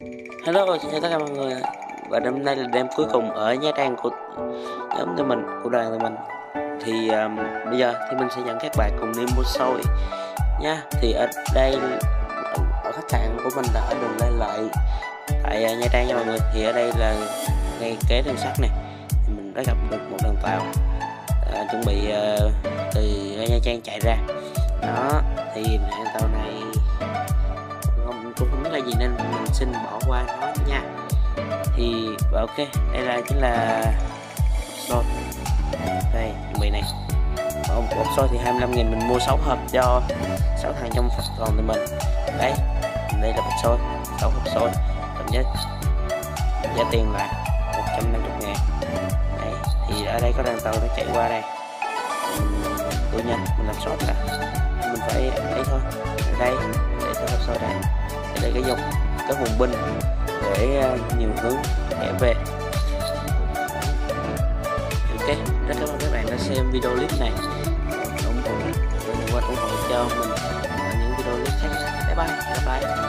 Hello, xin chào tất cả mọi người. Và đêm nay là đêm cuối cùng ở Nha Trang của nhóm tụi mình, của đoàn tụi mình. Thì um, bây giờ thì mình sẽ dẫn các bạn cùng đi mua xôi. Nha Thì ở đây, ở khách sạn của mình là ở đường Lê Lợi Tại uh, Nha Trang nha mọi người. Thì ở đây là ngay kế đường sắt này. Thì Mình đã gặp được một đoàn tàu uh, Chuẩn bị uh, từ Nha Trang chạy ra. Đó, thì là gì nên mình xin bỏ qua nó nha. Thì ok, đây là chính là xôi đây, chuẩn bị này. Một hộp soi thì 25 nghìn, mình mua 6 hộp cho 6 thằng trong còn thì mình. Đây đây là hộp soi 6 hộp soi. Tầm nhất giá tiền là 150 ngàn đây thì ở đây có đoàn tàu nó chạy qua đây. Tôi nhanh mình làm sót là mình phải ấy thôi. Đây, để cho hộp soi đây về cái dọc các vùng binh để ờ, nhiều hướng để về. Ok, rất cảm ơn các bạn đã xem video clip này. Ủng hộ đừng qua ủng hộ cho mình những video clip khác. Bye bye bye bye.